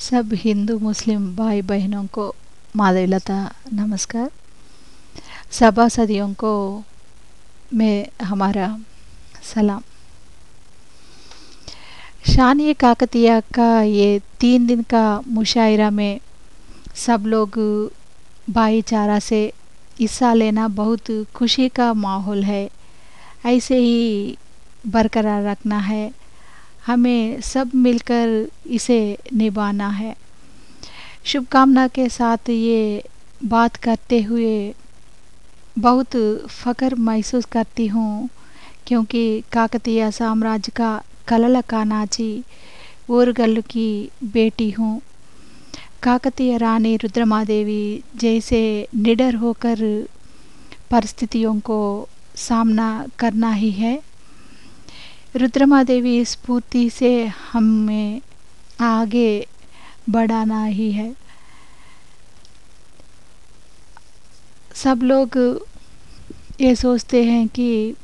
सब हिंदू मुस्लिम भाई बहनों को माधवीलता नमस्कार। सभा सदियों को मैं हमारा सलाम। शानी काकतिया का ये तीन दिन का मुशायरा में सब लोग भाईचारा से हिस्सा लेना बहुत खुशी का माहौल है। ऐसे ही बरकरार रखना है। हमें सब मिलकर इसे निभाना है। शुभकामना के साथ ये बात करते हुए बहुत फ़ख्र महसूस करती हूँ, क्योंकि काकतीय साम्राज्य का कलल कानाची ओरगल की बेटी हूँ। काकतीय रानी रुद्रमा देवी जैसे निडर होकर परिस्थितियों को सामना करना ही है। रुद्रमा देवी स्फूर्ति से हमें आगे बढ़ाना ही है। सब लोग ये सोचते हैं कि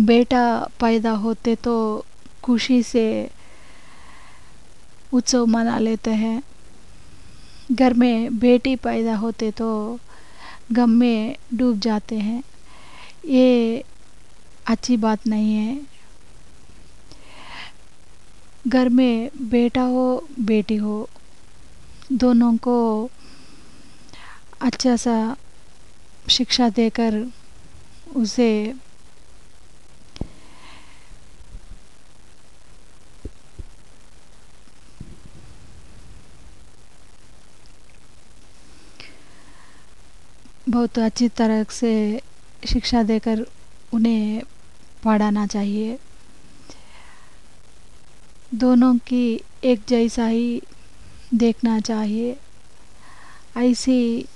बेटा पैदा होते तो खुशी से उत्सव मना लेते हैं। घर में बेटी पैदा होते तो गम में डूब जाते हैं। ये अच्छी बात नहीं है। घर में बेटा हो, बेटी हो, दोनों को अच्छा सा शिक्षा देकर उसे बहुत अच्छी तरह से शिक्षा देकर उन्हें पढ़ाना चाहिए। दोनों की एक जैसा ही देखना चाहिए। ऐसी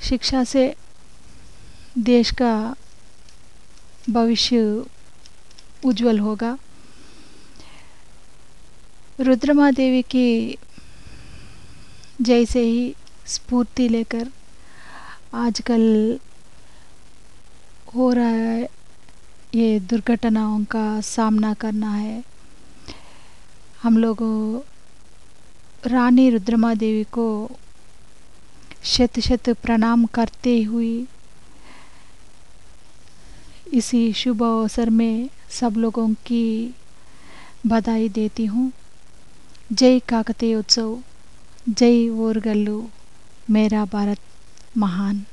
शिक्षा से देश का भविष्य उज्जवल होगा। रुद्रमा देवी की जैसे ही स्फूर्ति लेकर आजकल हो रहा है ये दुर्घटनाओं का सामना करना है। हम लोग, रानी रुद्रमा देवी को शत शत प्रणाम करते हुए इसी शुभ अवसर में सब लोगों की बधाई देती हूँ। जय काकतीय उत्सव, जय ओरगल्लू मेरा भारत महान।